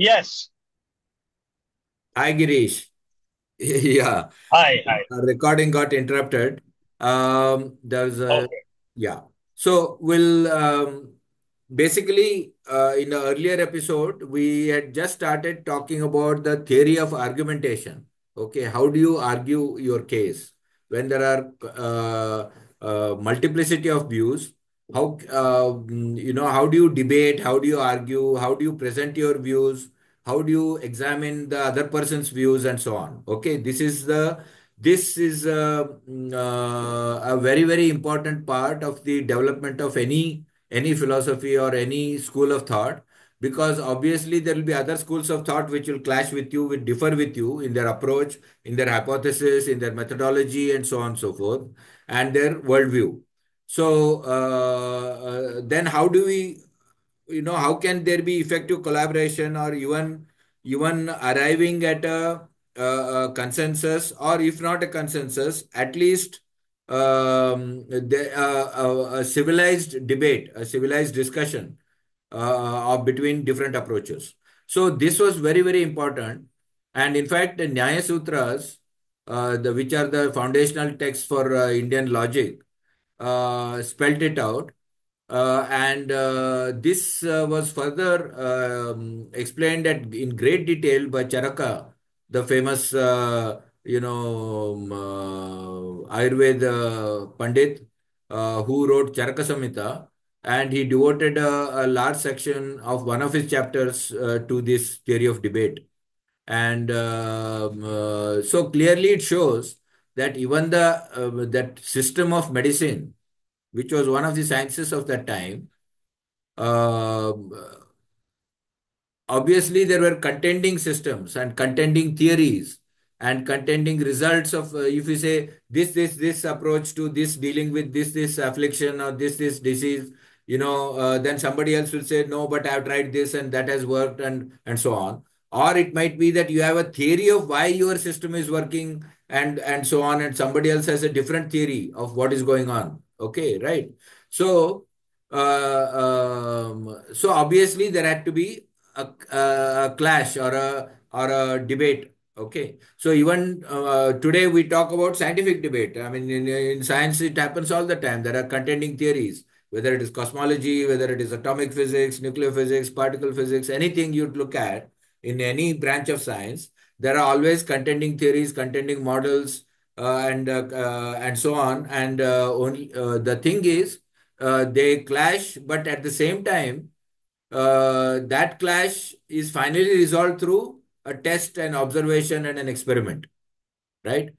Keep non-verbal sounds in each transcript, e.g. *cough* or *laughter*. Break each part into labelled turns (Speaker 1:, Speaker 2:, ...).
Speaker 1: Yes.
Speaker 2: Hi, Girish. *laughs* Yeah,
Speaker 1: Hi, hi.
Speaker 2: our recording got interrupted. Um, there's a,
Speaker 1: Okay.
Speaker 2: yeah. So we'll um, basically, uh, in the earlier episode, we had just started talking about the theory of argumentation. Okay, how do you argue your case when there are uh, uh, multiplicity of views? How uh, you know how do you debate? How do you argue? How do you present your views? How do you examine the other person's views and so on? Okay, this is the this is uh, mm, uh, a very very important part of the development of any any philosophy or any school of thought because obviously there will be other schools of thought which will clash with you will differ with you in their approach in their hypothesis in their methodology and so on and so forth and their worldview then how do we you know how can there be effective collaboration or even arriving at a, consensus? Or if not a consensus at least um, uh, a, civilized debate a civilized discussion uh, between different approaches. So this was very very important. And in fact the nyaya sutras uh, which are the foundational texts for uh, indian logic uh, spelt it out uh, and uh, this was further um, explained at, in great detail by Charaka, the famous, you know, um, Ayurveda Pandit, who wrote Charaka Samhita, and he devoted a, large section of one of his chapters to this theory of debate. And um, so clearly it shows that even the uh, that system of medicine which was one of the sciences of that time, uh, obviously there were contending systems and contending theories and contending results of uh, if you say this this this approach to this dealing with this this affliction or this this disease you know uh, then somebody else will say no but i've tried this and that has worked and and so on. Or it might be that you have a theory of why your system is working and and so on and somebody else has a different theory of what is going on okay right so uh, um, so obviously there had to be a, a clash or a or a debate. Okay, so even uh, today we talk about scientific debate. I mean, in, in science it happens all the time. There are contending theories, whether it is cosmology, whether it is atomic physics, nuclear physics, particle physics, anything you'd look at in any branch of science, there are always contending theories, contending models, uh, and uh, uh, and so on. And only the thing is, they clash, but at the same time that clash is finally resolved through a test, an observation, and an experiment, right?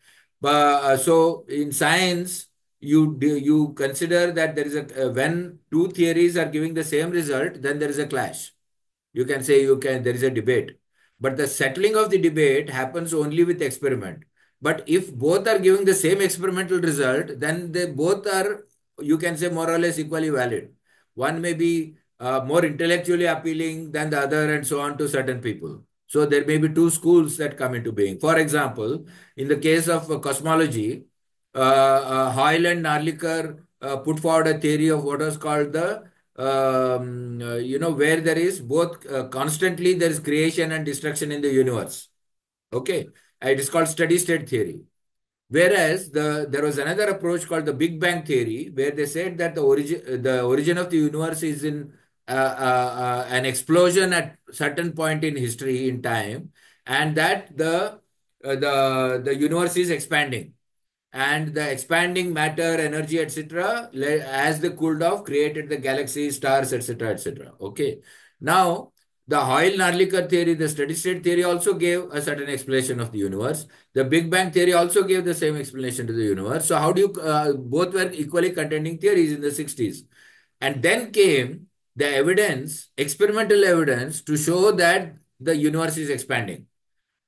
Speaker 2: But so in science, you you consider that there is a when two theories are giving the same result, then there is a clash. You can say you can there is a debate, but the settling of the debate happens only with experiment. But if both are giving the same experimental result, then they both are you can say more or less equally valid. One may be uh, more intellectually appealing than the other, and so on to certain people. So there may be two schools that come into being. For example, in the case of uh, cosmology, uh, uh, Hoyle and Narlikar uh, put forward a theory of what was called the um, uh, you know where there is both uh, constantly there is creation and destruction in the universe. Okay, it is called steady state theory. Whereas the there was another approach called the Big Bang theory, where they said that the origin the origin of the universe is in uh, uh, uh, an explosion at certain point in history in time, and that the the the universe is expanding, and the expanding matter, energy, etc., as they cooled off, created the galaxies, stars, etc., etc. Okay, now. The Hoyle-Narlikar theory, the steady-state theory also gave a certain explanation of the universe. The Big Bang theory also gave the same explanation to the universe. So how do you, uh, both were equally contending theories in the 60s. And then came the evidence, experimental evidence to show that the universe is expanding.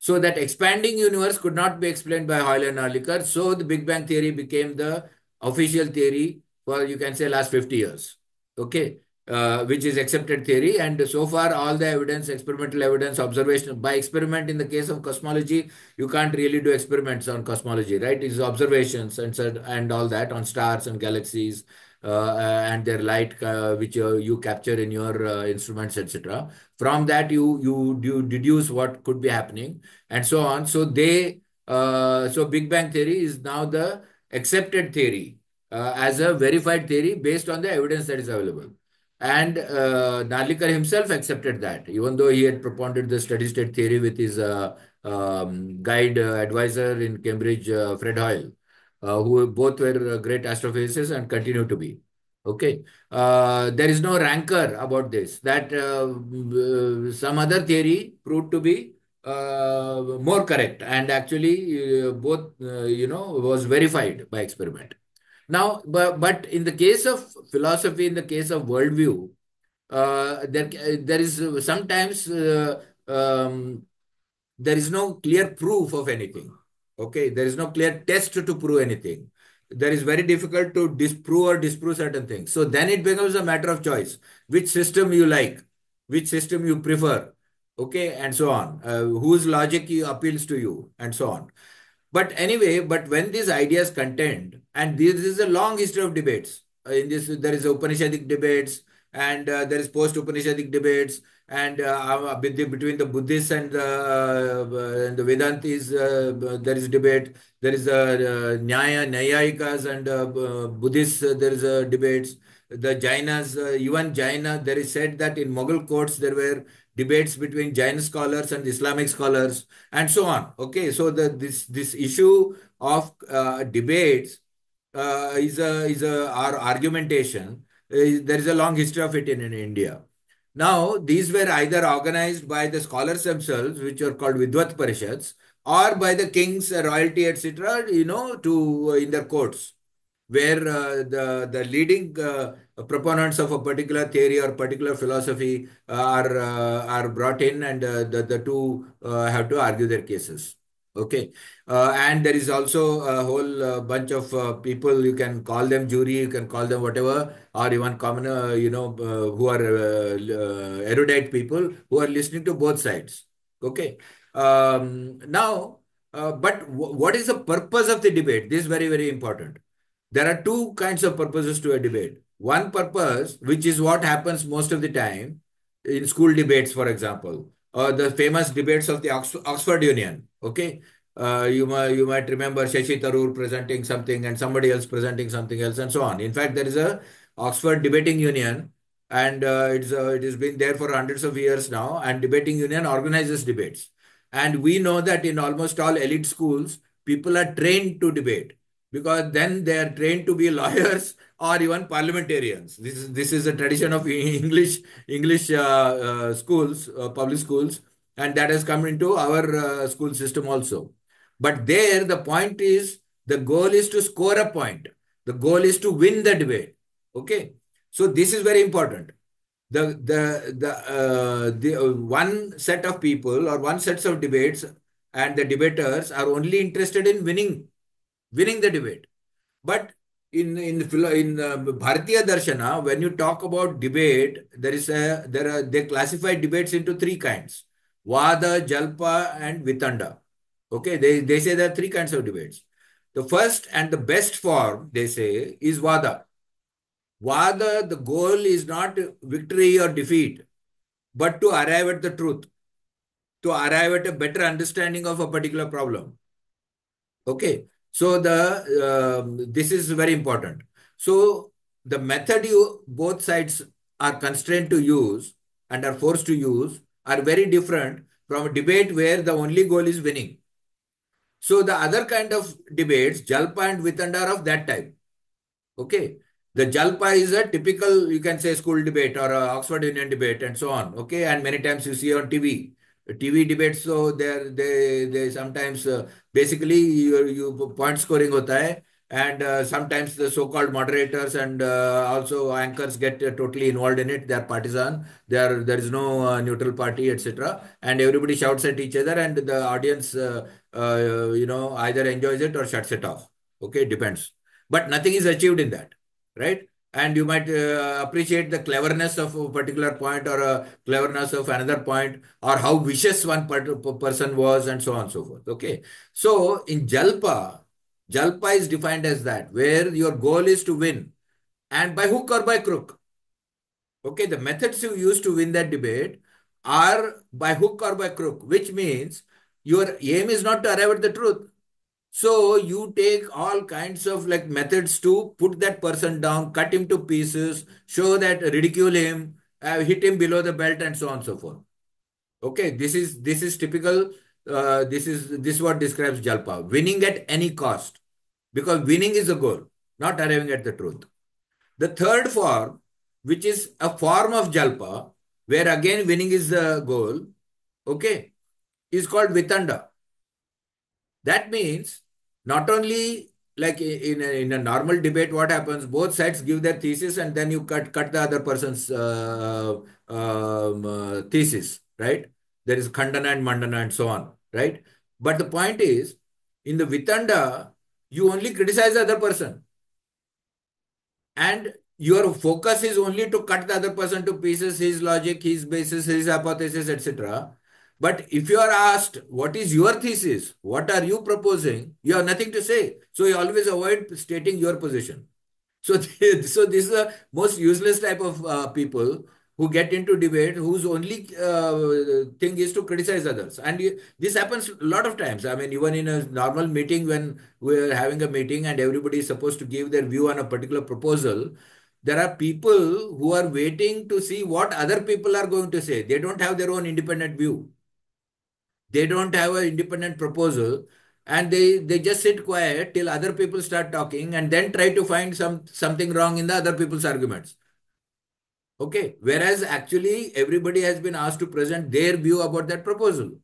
Speaker 2: So that expanding universe could not be explained by Hoyle and Narlikar. So the Big Bang theory became the official theory for, you can say, last 50 years. Okay uh, which is accepted theory. And so far, all the evidence, experimental evidence, observation by experiment in the case of cosmology, you can't really do experiments on cosmology, right? It's observations and and all that on stars and galaxies and their light uh, which uh, you capture in your uh, instruments etc from that you you you deduce what could be happening and so on. So they uh, so big bang theory is now the accepted theory uh, as a verified theory based on the evidence that is available. And uh, Narlikar himself accepted that, even though he had propounded the steady state theory with his uh, um, guide uh, advisor in Cambridge, uh, Fred Hoyle, uh, who both were great astrophysicists and continue to be. Okay, uh, there is no rancor about this. That some other theory proved to be more correct, and actually both you know was verified by experiment. Now, but, but in the case of philosophy, in the case of worldview, uh, there, there is sometimes uh, um, there is no clear proof of anything. Okay, there is no clear test to prove anything. There is very difficult to disprove or disprove certain things. So then it becomes a matter of choice. Which system you like, which system you prefer, okay, and so on. Uh, whose logic appeals to you, and so on. But anyway, but when these ideas contend, and this is a long history of debates. Uh, in this, there is Upanishadic debates, and uh, there is post-Upanishadic debates, and uh, between the Buddhists and the, uh, and the Vedantis, uh, there is debate. There is uh, Nyaya, Nyayikas and Buddhists, there is a debates. The Jainas, even Jaina, there is said that in Mughal courts there were debates between Jain scholars and Islamic scholars, and so on. Okay, so the this this issue of uh, debates uh, is a is a our argumentation. Uh, there is a long history of it in, in India. Now, these were either organized by the scholars themselves, which were called Vidvat Parishads, or by the kings, royalty, etc., you know, to uh, in their courts where uh, the, the leading uh, proponents of a particular theory or particular philosophy are, uh, are brought in and uh, the, the two uh, have to argue their cases. Okay. Uh, and there is also a whole uh, bunch of uh, people, you can call them jury, you can call them whatever, or even common, uh, you know, who are erudite people who are listening to both sides. Okay. Um, now, but what is the purpose of the debate? This is very, very important there are two kinds of purposes to a debate. One purpose, which is what happens most of the time in school debates, for example, or the famous debates of the Oxford Union. Okay, uh, you might you might remember Shashi Tharoor presenting something and somebody else presenting something else, and so on. In fact, there is a Oxford Debating Union, and uh, it's uh, it has been there for hundreds of years now. And Debating Union organizes debates, and we know that in almost all elite schools, people are trained to debate because then they are trained to be *laughs* lawyers or even parliamentarians. This is this is a tradition of English English uh, uh, schools, uh, public schools, and that has come into our uh, school system also. But there, the point is the goal is to score a point. The goal is to win the debate. Okay, so this is very important. The the the uh, the uh, one set of people or one sets of debates and the debaters are only interested in winning winning the debate. But in in in uh, Bharatiya Darshana, when you talk about debate, there is a there are they classify debates into three kinds: Vada, Jalpa, and Vitanda. Okay, they they say there are three kinds of debates. The first and the best form, they say, is Vada. Vada, the goal is not victory or defeat, but to arrive at the truth, to arrive at a better understanding of a particular problem. Okay. So the uh, this is very important. So the method you both sides are constrained to use and are forced to use are very different from a debate where the only goal is winning. So the other kind of debates, Jalpa and Vitanda are of that type. Okay. The Jalpa is a typical, you can say, school debate or Oxford Union debate and so on. Okay. And many times you see on TV. TV debates, so they they they sometimes uh, basically you, you point scoring hota hai, and uh, sometimes the so-called moderators and uh, also anchors get uh, totally involved in it. They are partisan. There there is no uh, neutral party, etc. And everybody shouts at each other, and the audience, uh, you know, either enjoys it or shuts it off. Okay, depends. But nothing is achieved in that, right? And you might uh, appreciate the cleverness of a particular point or a cleverness of another point or how vicious one person was and so on and so forth okay so in jalpa jalpa is defined as that where your goal is to win and by hook or by crook. Okay, the methods you use to win that debate are by hook or by crook, which means your aim is not to arrive at the truth. So you take all kinds of like methods to put that person down, cut him to pieces, show that ridicule him, uh, hit him below the belt, and so on and so forth. Okay, this is this is typical. Uh, this is this is what describes Jalpa. Winning at any cost, because winning is the goal, not arriving at the truth. The third form, which is a form of Jalpa, where again winning is the goal, okay, is called Vitanda. That means not only like in a, in a normal debate, what happens? Both sides give their thesis and then you cut cut the other person's uh, um, uh, thesis, right? There is Khandana and Mandana and so on, right? But the point is, in the Vitanda, you only criticize the other person. And your focus is only to cut the other person to pieces, his logic, his basis, his hypothesis, etc. But if you are asked, what is your thesis? What are you proposing? You have nothing to say. So you always avoid stating your position. So, *laughs* so this is the most useless type of uh, people who get into debate whose only uh, thing is to criticize others. And this happens a lot of times. I mean, even in a normal meeting, when we're having a meeting and everybody is supposed to give their view on a particular proposal, there are people who are waiting to see what other people are going to say. They don't have their own independent view. They don't have an independent proposal and they, they just sit quiet till other people start talking and then try to find some something wrong in the other people's arguments. Okay. Whereas actually everybody has been asked to present their view about that proposal.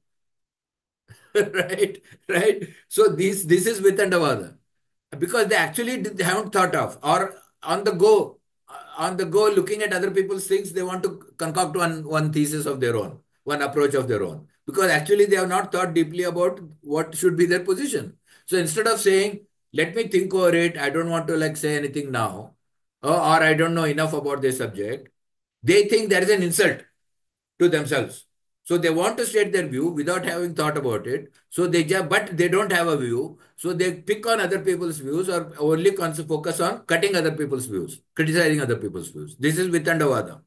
Speaker 2: *laughs* right? Right? So this this is with Vitandavada. Because they actually haven't thought of or on the go, on the go looking at other people's things, they want to concoct one, one thesis of their own, one approach of their own. Because actually they have not thought deeply about what should be their position. So instead of saying, let me think over it, I don't want to like say anything now, or, or I don't know enough about this subject, they think there is an insult to themselves. So they want to state their view without having thought about it. So they just, but they don't have a view. So they pick on other people's views or only focus on cutting other people's views, criticizing other people's views. This is Vitandavada.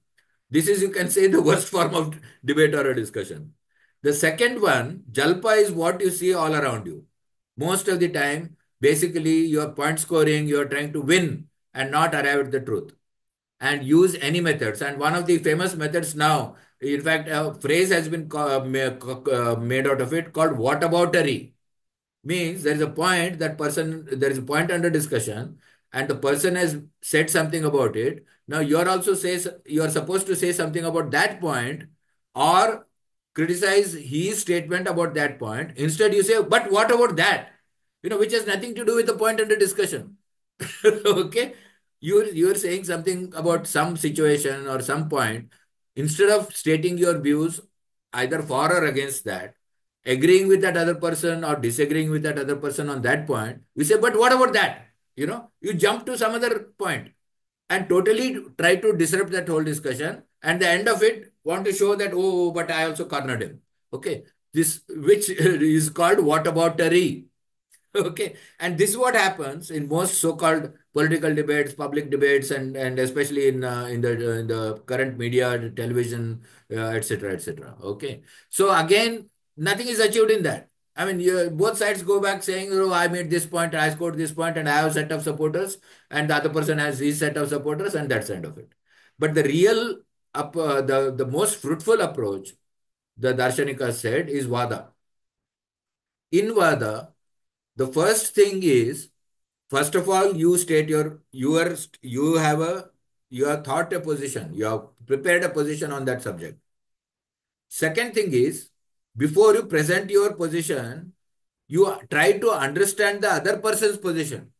Speaker 2: This is, you can say, the worst *laughs* form of debate or a discussion. The second one, Jalpa is what you see all around you. Most of the time, basically, you are point scoring, you are trying to win and not arrive at the truth and use any methods. And one of the famous methods now, in fact, a phrase has been made out of it called whataboutery. Means there is a point that person, there is a point under discussion and the person has said something about it. Now you are also says you are supposed to say something about that point or criticize his statement about that point. Instead you say, but what about that? You know, which has nothing to do with the point under discussion. *laughs* okay you're you're saying something about some situation or some point instead of stating your views either for or against that agreeing with that other person or disagreeing with that other person on that point you say but what about that you know you jump to some other point and totally try to disrupt that whole discussion and the end of it want to show that oh but i also cornered him okay this which *laughs* is called whataboutery? *laughs* okay and this is what happens in most so-called political debates, public debates, and and especially in uh, in the uh, in the current media, television, etc., uh, etc. Et okay, so again, nothing is achieved in that. I mean, you, both sides go back saying, "Oh, I made this point, I scored this point, and I have a set of supporters, and the other person has his set of supporters, and that's the end of it." But the real up, uh, the the most fruitful approach, the Darshanika said, is Vada. In Vada, the first thing is First of all, you state your, you are, you have a, you have thought a position, you have prepared a position on that subject. Second thing is, before you present your position, you try to understand the other person's position.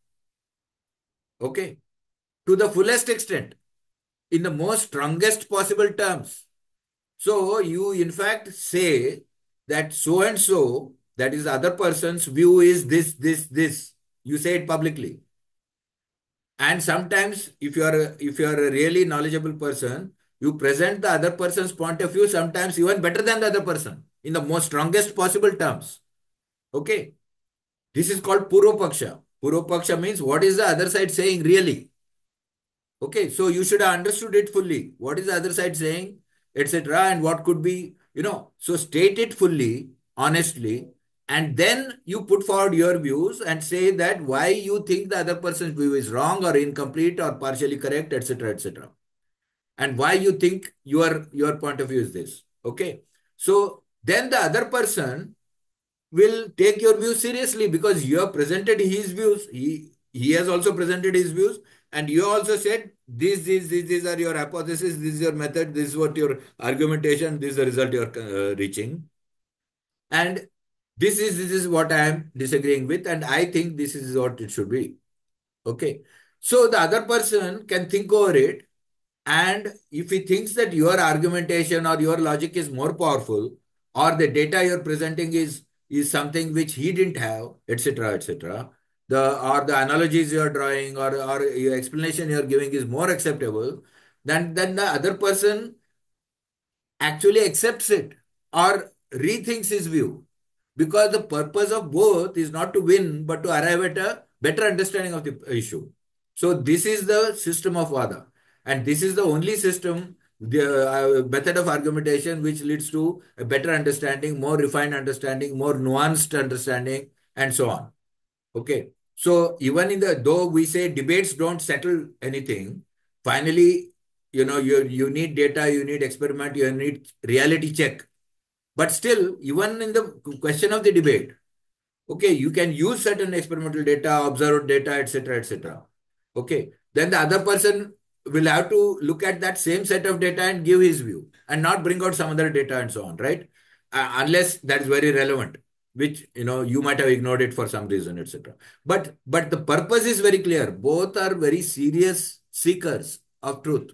Speaker 2: Okay. To the fullest extent, in the most strongest possible terms. So you in fact say that so and so, that is the other person's view is this, this, this. You say it publicly. And sometimes if you are if you are a really knowledgeable person you present the other person's point of view sometimes even better than the other person in the most strongest possible terms. Okay? This is called purva paksha purva paksha means what is the other side saying really Okay, so you should have understood it fully. What is the other side saying, etc., and what could be, you know. So state it fully, honestly, and then you put forward your views and say that why you think the other person's view is wrong or incomplete or partially correct, etc., etc., and why you think your your point of view is this. Okay, so then the other person will take your views seriously because you have presented his views. He he has also presented his views and you also said, these, these, these, these are your hypotheses, this is your method, this is what your argumentation, this is the result you're uh, reaching. And this is this is what I am disagreeing with, and I think this is what it should be. Okay. So the other person can think over it, and if he thinks that your argumentation or your logic is more powerful, or the data you're presenting is is something which he didn't have, etc., etc., the or the analogies you're drawing or, or your explanation you're giving is more acceptable, then, then the other person actually accepts it or rethinks his view. Because the purpose of both is not to win, but to arrive at a better understanding of the issue. So this is the system of Vada. And this is the only system, the uh, method of argumentation which leads to a better understanding, more refined understanding, more nuanced understanding, and so on. Okay. So even in the though we say debates don't settle anything, finally, you know, you you need data, you need experiment, you need reality check. But still, even in the question of the debate, okay, you can use certain experimental data, observed data, etc., etc. Okay, then the other person will have to look at that same set of data and give his view and not bring out some other data and so on, right? Uh, unless that is very relevant which you know you might have ignored it for some reason etc but but the purpose is very clear. Both are very serious seekers of truth.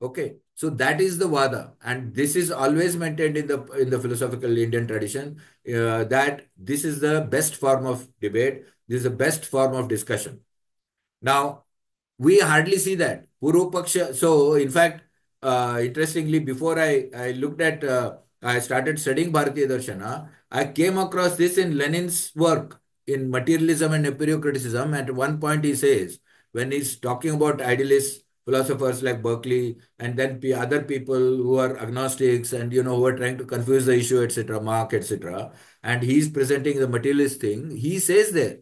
Speaker 2: Okay. So that is the vada. And this is always maintained in the in the philosophical indian tradition uh, that this is the best form of debate. This is the best form of discussion. Now we hardly see that. Purva paksha so in fact uh, interestingly before i i looked at uh, i started studying bharatiya darshana I came across this in Lenin's work in Materialism and Empiriocriticism. At one point, he says, when he's talking about idealist philosophers like Berkeley and then other people who are agnostics and you know who are trying to confuse the issue, etc., Mach, etc., and he's presenting the materialist thing. He says there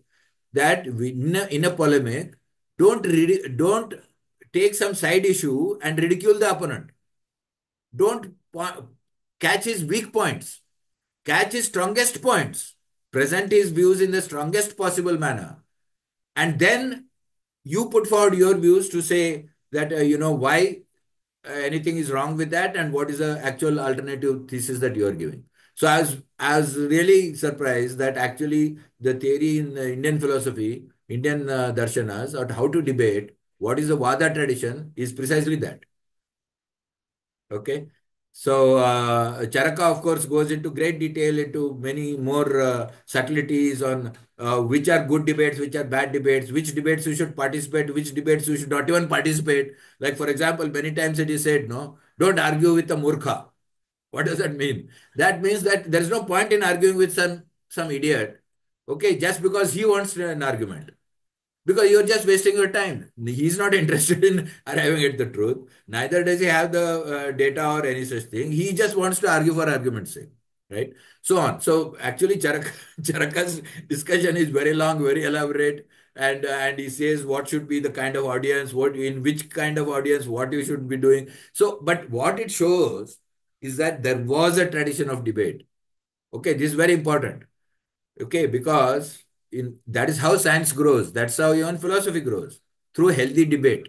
Speaker 2: that in a, in a polemic, don't don't take some side issue and ridicule the opponent. Don't catch his weak points catch his strongest points, present his views in the strongest possible manner, and then you put forward your views to say that, uh, you know, why uh, anything is wrong with that and what is the actual alternative thesis that you are giving. So I was, I was really surprised that actually the theory in Indian philosophy, Indian uh, darshanas, or how to debate, what is the Vada tradition, is precisely that. Okay. So uh, Charaka, of course, goes into great detail into many more uh, subtleties on uh, which are good debates, which are bad debates, which debates you should participate, which debates you should not even participate. Like, for example, many times it is said, no, don't argue with a murkha. What does that mean? That means that there is no point in arguing with some, some idiot, okay, just because he wants an argument because you're just wasting your time. He's not *laughs* interested in arriving at the truth. Neither does he have the uh, data or any such thing. He just wants to argue for argument's sake, right? So on. So actually, Charaka, *laughs* Charaka's discussion is very long, very elaborate, and uh, and he says what should be the kind of audience, what in which kind of audience, what you should be doing. So, but what it shows is that there was a tradition of debate. Okay, this is very important. Okay, because in that is how science grows. That's how even philosophy grows through healthy debate.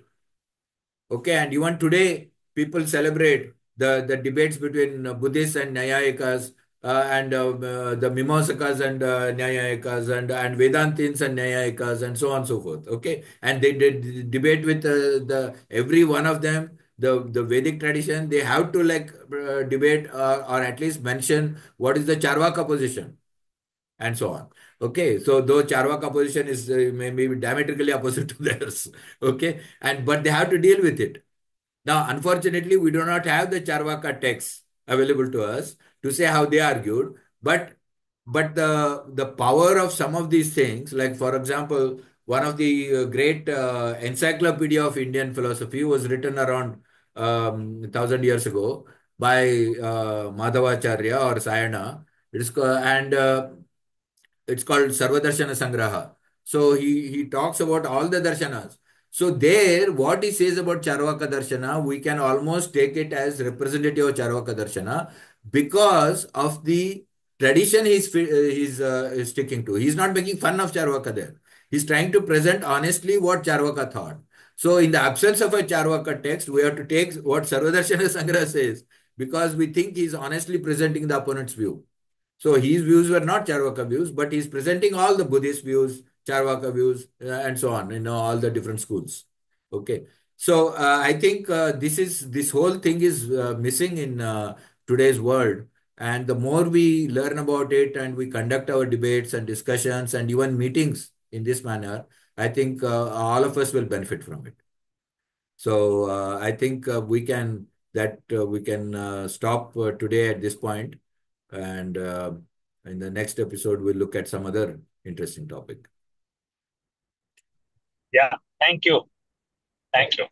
Speaker 2: Okay, and even today people celebrate the, the debates between Buddhists and Nyayikas uh, and uh, uh, the Mimamsakas and uh, Nyayikas and, and Vedantins and Nyayikas and so on and so forth. Okay, and they did debate with uh, the every one of them. The, the Vedic tradition, they have to like uh, debate uh, or at least mention what is the Charvaka position and so on. Okay, so though Charvaka position is uh, maybe diametrically opposite *laughs* to theirs, okay, and but they have to deal with it. Now, unfortunately, we do not have the Charvaka text available to us to say how they argued, but but the the power of some of these things, like for example, one of the uh, great uh, encyclopedia of Indian philosophy was written around um, thousand years ago by uh, Madhavacharya or Sayana. It's and uh, it's called Sarvadarshana Sangraha. So he he talks about all the darshanas. So there, what he says about Charvaka Darshana, we can almost take it as representative of Charvaka Darshana because of the tradition he's he's, uh, he's sticking to. He's not making fun of Charvaka there. He's trying to present honestly what Charvaka thought. So in the absence of a Charvaka text, we have to take what Sarvadarshana Sangraha says because we think he's honestly presenting the opponent's view. So his views were not Charvaka views, but he's presenting all the Buddhist views, Charvaka views, uh, and so on, you know, all the different schools. Okay. So uh, I think uh, this is this whole thing is uh, missing in uh, today's world. And the more we learn about it and we conduct our debates and discussions and even meetings in this manner, I think uh, all of us will benefit from it. So I think we can that we can stop today at this point and uh, in the next episode, we'll look at some other interesting topic.
Speaker 1: Yeah, thank you. Thank you.